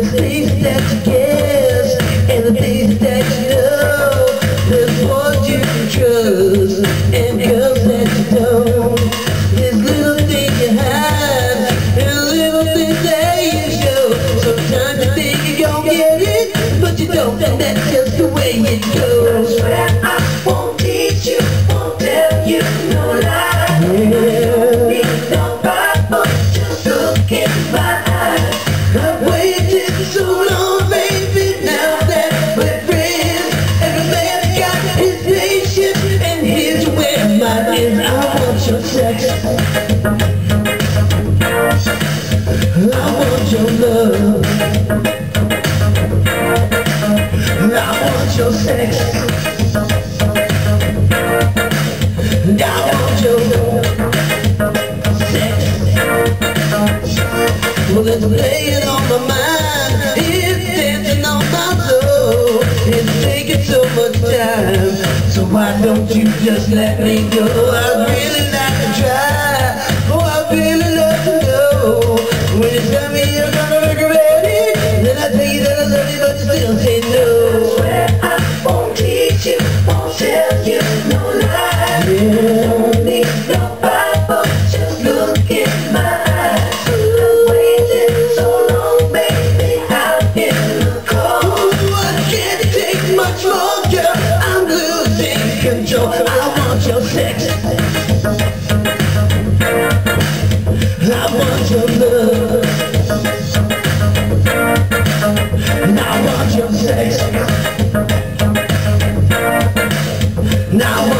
the things that you guess and the things that you know, there's what you trust and girls that you don't. Little things you hide and little things that show. Sometimes you think you gon' get it, but you don't, that's just the way it goes. I won't teach you, won't tell you no lie. Yeah. Be nobody, just look in my eyes. Your sex. I want your love. I want your sex. I want your sex. Well, it's laying on my mind. Time. So why don't you just let me go? I really like want your love. And I want your sex. And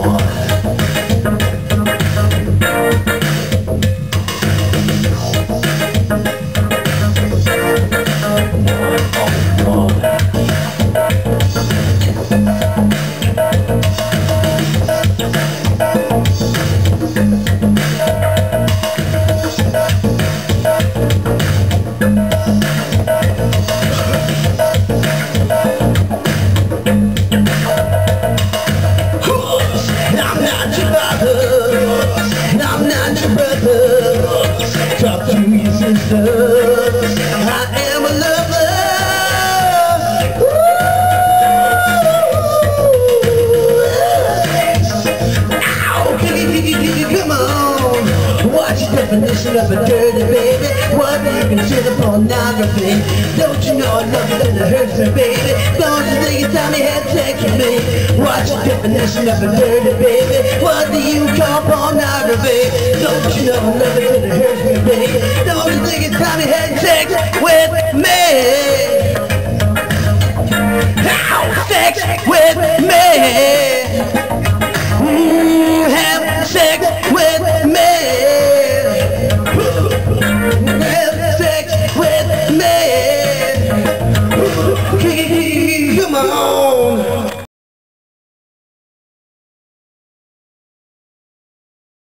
definition of a dirty baby? What do you consider pornography? Don't you know I love you and it hurts me, baby? Don't you think it's time you had sex with me? What's your definition of a dirty baby? What do you call pornography? Don't you know I love you and it hurts me, baby? Don't you think it's time you had sex with me? Ow! Sex with me! Mm, sex with me! Oh!